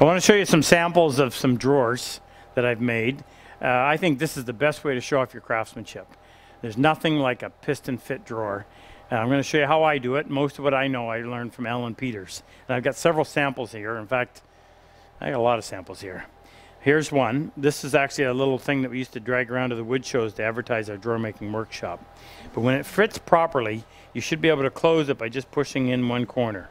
I want to show you some samples of some drawers that I've made. Uh, I think this is the best way to show off your craftsmanship. There's nothing like a piston fit drawer. Uh, I'm going to show you how I do it. Most of what I know I learned from Alan Peters. And I've got several samples here. In fact, I got a lot of samples here. Here's one. This is actually a little thing that we used to drag around to the wood shows to advertise our drawer making workshop. But when it fits properly, you should be able to close it by just pushing in one corner.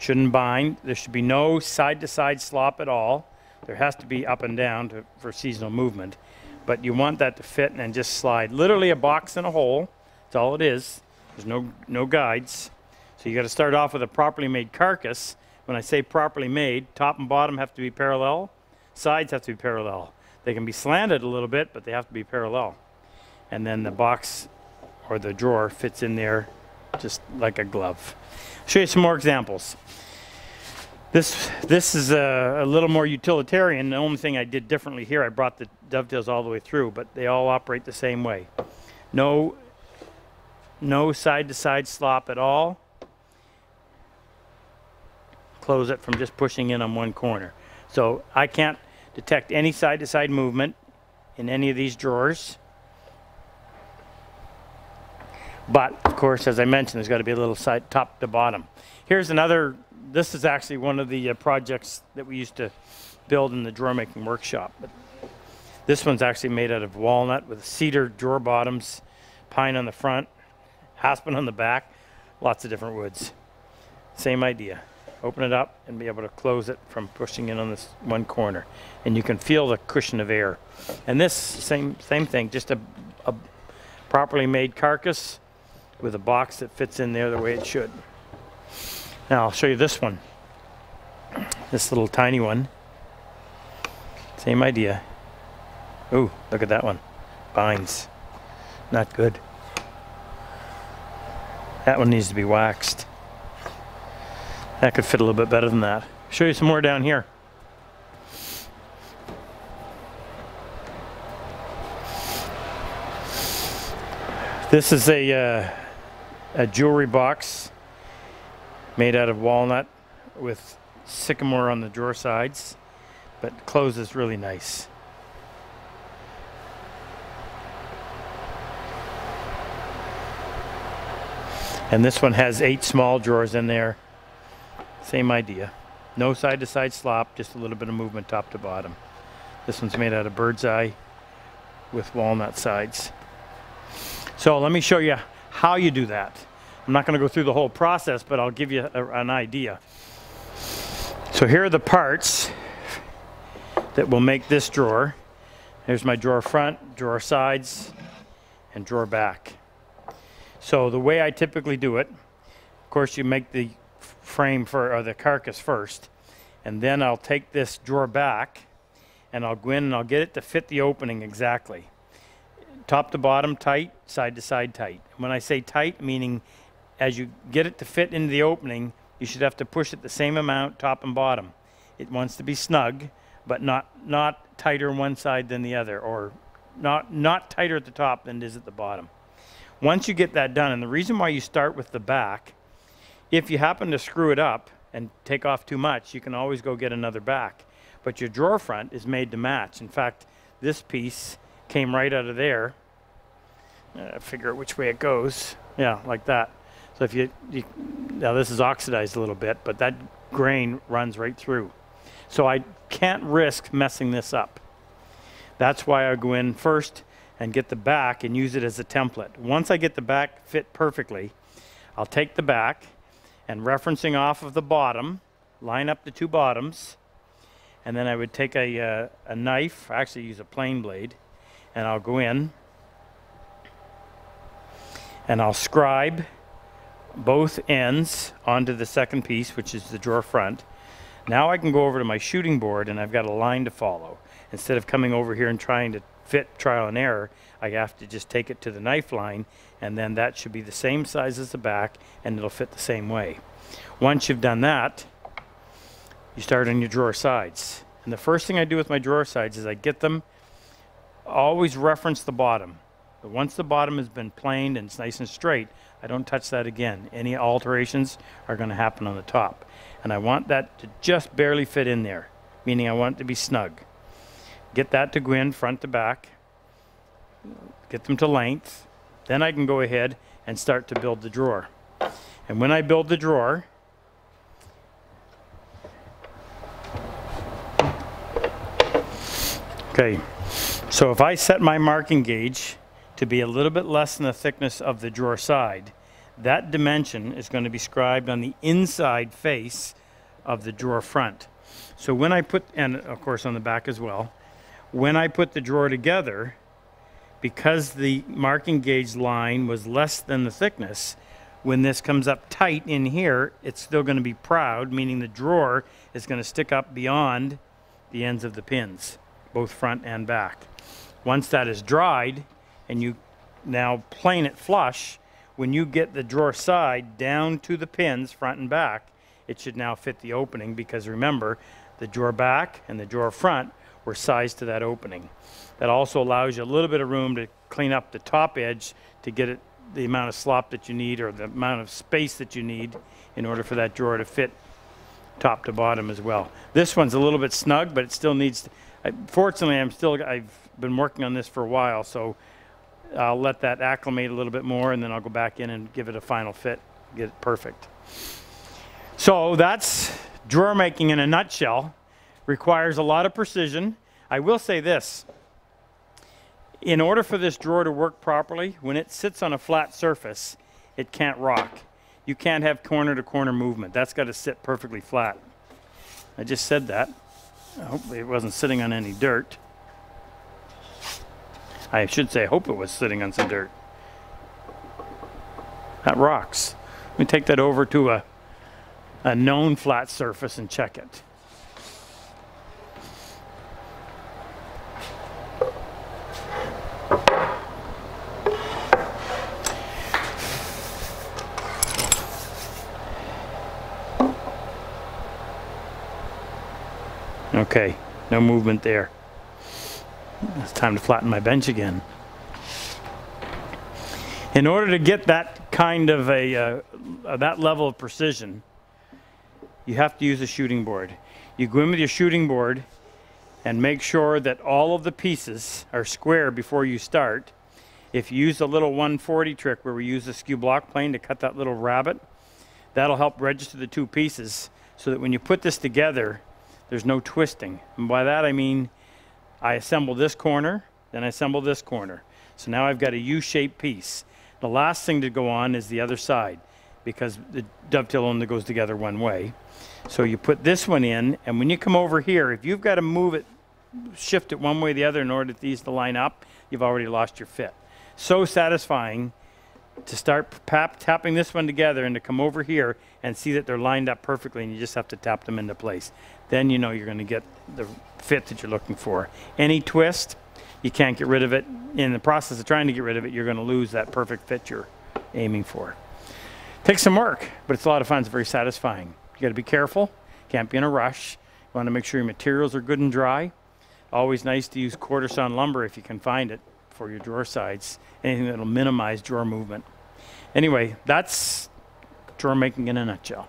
Shouldn't bind. There should be no side-to-side -side slop at all. There has to be up and down to, for seasonal movement. But you want that to fit and just slide. Literally a box in a hole. That's all it is. There's no, no guides. So you got to start off with a properly made carcass. When I say properly made, top and bottom have to be parallel. Sides have to be parallel. They can be slanted a little bit, but they have to be parallel. And then the box or the drawer fits in there just like a glove. Show you some more examples. This, this is a, a, little more utilitarian. The only thing I did differently here, I brought the dovetails all the way through, but they all operate the same way. No, no side-to-side -side slop at all. Close it from just pushing in on one corner. So I can't detect any side-to-side -side movement in any of these drawers. But of course, as I mentioned, there's got to be a little side top to bottom. Here's another, this is actually one of the uh, projects that we used to build in the drawer making workshop. But this one's actually made out of walnut with cedar drawer bottoms, pine on the front, aspen on the back, lots of different woods. Same idea. Open it up and be able to close it from pushing in on this one corner. And you can feel the cushion of air. And this, same, same thing, just a, a properly made carcass with a box that fits in there the way it should. Now I'll show you this one. This little tiny one. Same idea. Ooh, look at that one. Binds. Not good. That one needs to be waxed. That could fit a little bit better than that. Show you some more down here. This is a uh, a jewelry box made out of walnut with sycamore on the drawer sides, but closes really nice. And this one has eight small drawers in there. Same idea. No side-to-side -side slop, just a little bit of movement top to bottom. This one's made out of bird's eye with walnut sides. So let me show you how you do that. I'm not going to go through the whole process, but I'll give you a, an idea. So here are the parts that will make this drawer. There's my drawer front, drawer sides, and drawer back. So the way I typically do it, of course you make the frame for, or the carcass first, and then I'll take this drawer back and I'll go in and I'll get it to fit the opening exactly top to bottom tight, side to side tight. When I say tight, meaning as you get it to fit into the opening, you should have to push it the same amount top and bottom. It wants to be snug, but not, not tighter one side than the other, or not, not tighter at the top than it is at the bottom. Once you get that done, and the reason why you start with the back, if you happen to screw it up and take off too much, you can always go get another back. But your drawer front is made to match. In fact, this piece came right out of there uh, figure out which way it goes. Yeah, like that. So if you, you, now this is oxidized a little bit, but that grain runs right through. So I can't risk messing this up. That's why I go in first and get the back and use it as a template. Once I get the back fit perfectly, I'll take the back and referencing off of the bottom, line up the two bottoms, and then I would take a, uh, a knife, actually use a plane blade, and I'll go in and I'll scribe both ends onto the second piece, which is the drawer front. Now I can go over to my shooting board and I've got a line to follow. Instead of coming over here and trying to fit trial and error, I have to just take it to the knife line and then that should be the same size as the back and it'll fit the same way. Once you've done that, you start on your drawer sides. And the first thing I do with my drawer sides is I get them, always reference the bottom. But once the bottom has been planed and it's nice and straight, I don't touch that again. Any alterations are going to happen on the top. And I want that to just barely fit in there. meaning I want it to be snug. Get that to go in front to back, get them to length. Then I can go ahead and start to build the drawer. And when I build the drawer, okay, so if I set my marking gauge to be a little bit less than the thickness of the drawer side, that dimension is going to be scribed on the inside face of the drawer front. So when I put, and of course on the back as well, when I put the drawer together, because the marking gauge line was less than the thickness, when this comes up tight in here, it's still going to be proud, meaning the drawer is going to stick up beyond the ends of the pins, both front and back. Once that is dried and you now plane it flush, when you get the drawer side down to the pins, front and back, it should now fit the opening because remember, the drawer back and the drawer front were sized to that opening. That also allows you a little bit of room to clean up the top edge to get it the amount of slop that you need or the amount of space that you need in order for that drawer to fit top to bottom as well. This one's a little bit snug, but it still needs, I, fortunately, I'm still, I've been working on this for a while, so I'll let that acclimate a little bit more and then I'll go back in and give it a final fit, get it perfect. So that's drawer making in a nutshell. Requires a lot of precision. I will say this. In order for this drawer to work properly, when it sits on a flat surface, it can't rock. You can't have corner to corner movement. That's got to sit perfectly flat. I just said that. Hopefully it wasn't sitting on any dirt. I should say, I hope it was sitting on some dirt. That rocks. Let me take that over to a, a known flat surface and check it. Okay, no movement there. It's time to flatten my bench again. In order to get that kind of a, uh, uh, that level of precision, you have to use a shooting board. You go in with your shooting board and make sure that all of the pieces are square before you start. If you use the little 140 trick where we use the skew block plane to cut that little rabbet, that'll help register the two pieces so that when you put this together, there's no twisting. And by that I mean I assemble this corner, then I assemble this corner. So now I've got a U-shaped piece. The last thing to go on is the other side because the dovetail only goes together one way. So you put this one in, and when you come over here, if you've got to move it, shift it one way or the other in order for these to line up, you've already lost your fit. So satisfying to start tap, tapping this one together and to come over here and see that they're lined up perfectly and you just have to tap them into place. Then you know you're going to get the fit that you're looking for. Any twist, you can't get rid of it. In the process of trying to get rid of it, you're going to lose that perfect fit you're aiming for. Takes some work, but it's a lot of fun. It's very satisfying. You got to be careful. Can't be in a rush. You want to make sure your materials are good and dry. Always nice to use quarter sawn lumber if you can find it for your drawer sides. Anything that'll minimize drawer movement. Anyway, that's drawer making in a nutshell.